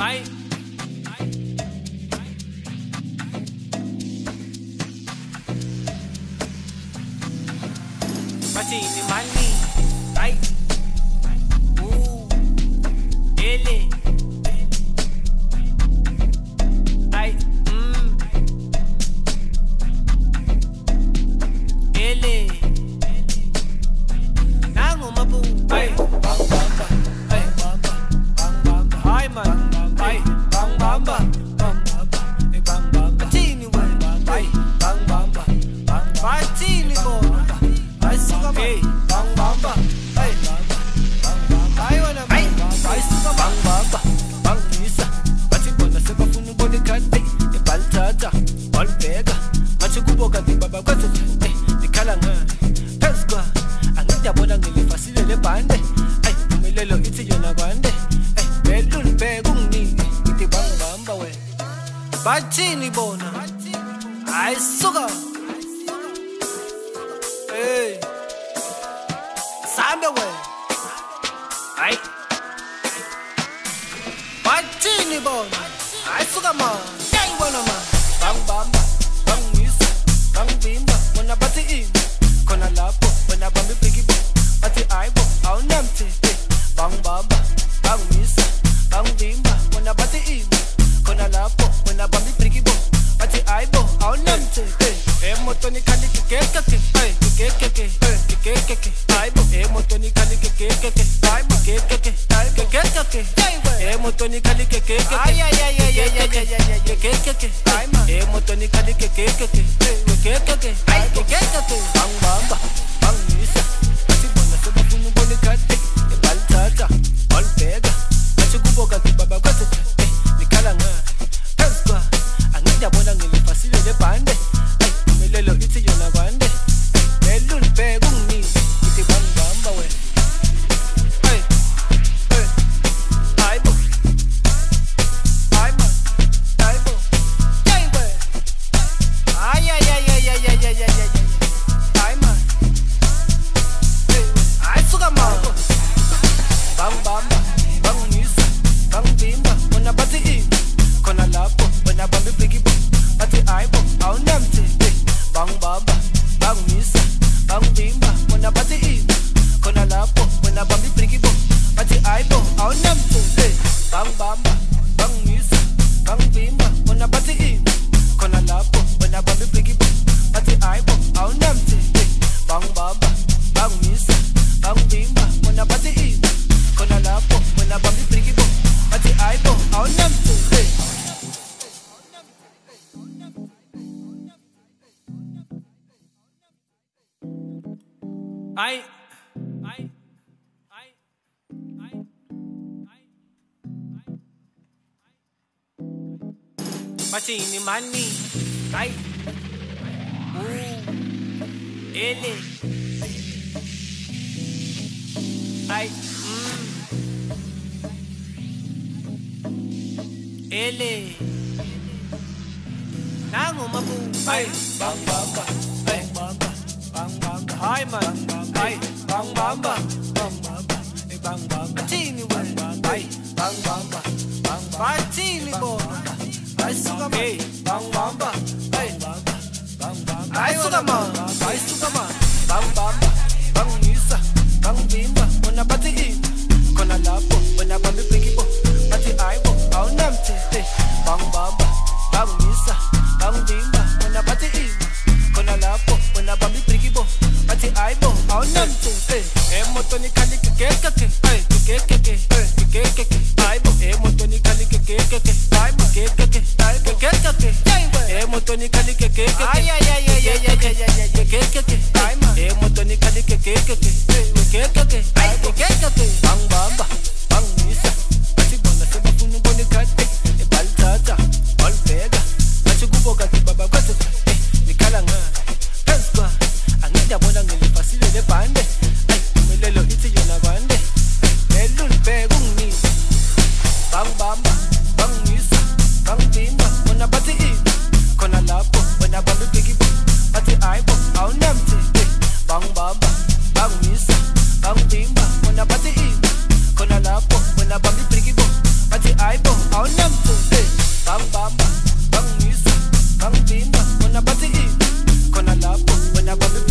bye Right, you might need. Bathini bona? Hayi suka. Hey. Sambe wena. Hayi. Bathini bona? Hayi suka man. Yayibona man. Bangibamba, moto ni kali ke ke ke ke hey ke ke ke hey ke ke ke ke hey bo e moto ni kali ke ke ke ke hey bo ke ke ke hey ke ke ke ke hey bo e moto ni kali ke ke ke ke ay ay ay ay ay ay ay ay ke ke ke ke hey ma e moto ni kali ke ke ke ke hey bo ke ke ke hey ke ke ke ke bang bang bang bang nisa sibona sebafuna ubone kade ebalithatha walibheka bathi kuboka kibaba kwathe nikhala ngani phezu kwa angidabona ngilifasile lebhande Martini, my knee, right? Ooh, in it. Ay, mmm. Ele. Mm. Nango mabu. Ay, bang bang bang. Bang bang bang. Hi man. Ay, bang bang bang. Bang bang bang. Bang bang bang. Martini, ay ay baba bangimisa bangivimba bona bathi iba khona lapho bona bami ibhrikibo bathi hayi bo awunamntu e bangibamba bangimisa bangivimba bona bathi iba khona lapho bona bami